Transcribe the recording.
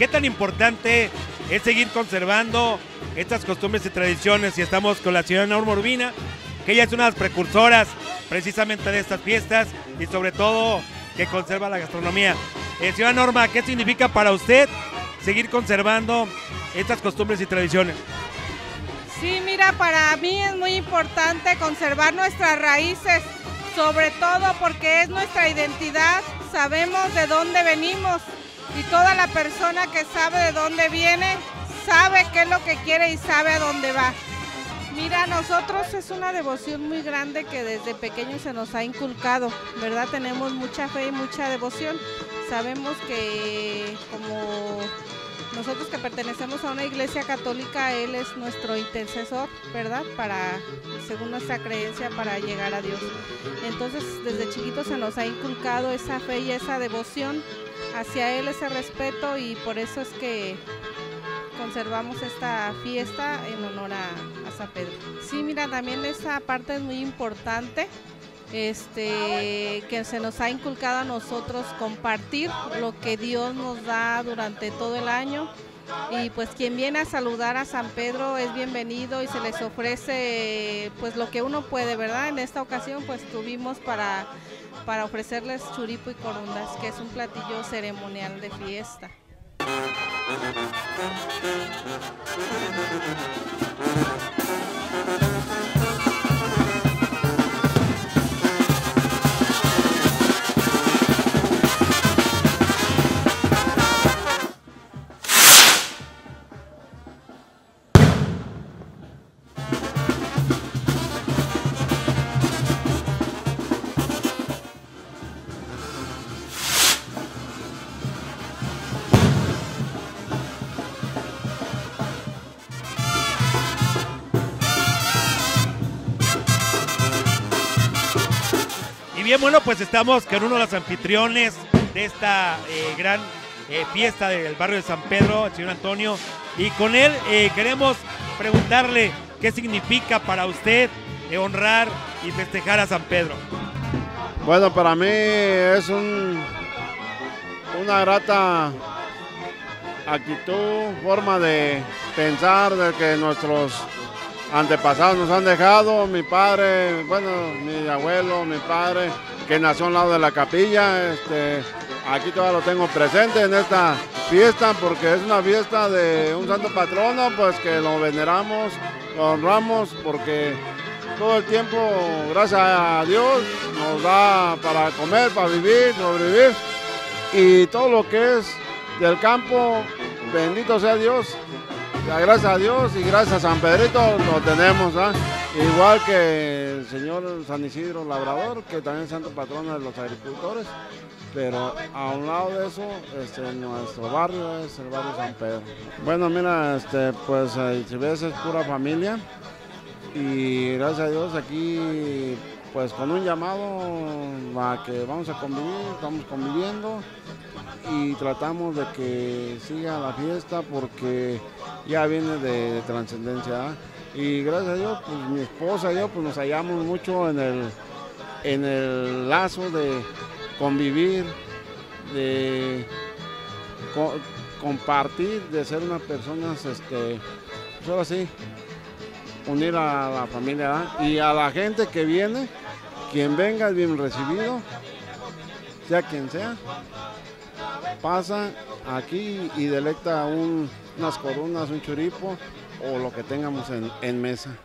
¿Qué tan importante es seguir conservando estas costumbres y tradiciones? Y estamos con la señora Norma Urbina, que ella es una de las precursoras precisamente de estas fiestas y sobre todo que conserva la gastronomía. Eh, señora Norma, ¿qué significa para usted seguir conservando estas costumbres y tradiciones? Sí, mira, para mí es muy importante conservar nuestras raíces, sobre todo porque es nuestra identidad, sabemos de dónde venimos y toda la persona que sabe de dónde viene sabe qué es lo que quiere y sabe a dónde va. Mira, nosotros es una devoción muy grande que desde pequeño se nos ha inculcado, ¿verdad? Tenemos mucha fe y mucha devoción. Sabemos que como nosotros que pertenecemos a una iglesia católica, Él es nuestro intercesor, ¿verdad? Para, según nuestra creencia, para llegar a Dios. Entonces, desde chiquitos se nos ha inculcado esa fe y esa devoción hacia Él, ese respeto, y por eso es que conservamos esta fiesta en honor a, San Pedro. Sí, mira, también esa parte es muy importante. Este, que se nos ha inculcado a nosotros compartir lo que Dios nos da durante todo el año y pues quien viene a saludar a San Pedro es bienvenido y se les ofrece pues lo que uno puede, ¿verdad? En esta ocasión pues tuvimos para, para ofrecerles churipo y corundas, que es un platillo ceremonial de fiesta. Bien, bueno, pues estamos con uno de los anfitriones de esta eh, gran eh, fiesta del barrio de San Pedro, el señor Antonio. Y con él eh, queremos preguntarle qué significa para usted honrar y festejar a San Pedro. Bueno, para mí es un, una grata actitud, forma de pensar de que nuestros antepasados nos han dejado, mi padre, bueno, mi abuelo, mi padre, que nació al lado de la capilla, este, aquí todavía lo tengo presente en esta fiesta porque es una fiesta de un santo patrono, pues que lo veneramos, lo honramos porque todo el tiempo, gracias a Dios, nos da para comer, para vivir, sobrevivir. Y todo lo que es del campo, bendito sea Dios, gracias a Dios y gracias a San Pedrito lo tenemos, ¿ah? igual que el señor San Isidro Labrador, que también es santo patrono de los agricultores, pero a un lado de eso, este, nuestro barrio es el barrio San Pedro. Bueno, mira, este, pues si ves es pura familia y gracias a Dios aquí pues con un llamado a que vamos a convivir, estamos conviviendo y tratamos de que siga la fiesta porque ya viene de, trascendencia. Y gracias a Dios, pues mi esposa y yo pues nos hallamos mucho en el, en el lazo de convivir, de compartir, de ser unas personas, este, pues, así, unir a la familia y a la gente que viene, quien venga es bien recibido, sea quien sea pasa aquí y delecta unas coronas, un churipo o lo que tengamos en, en mesa.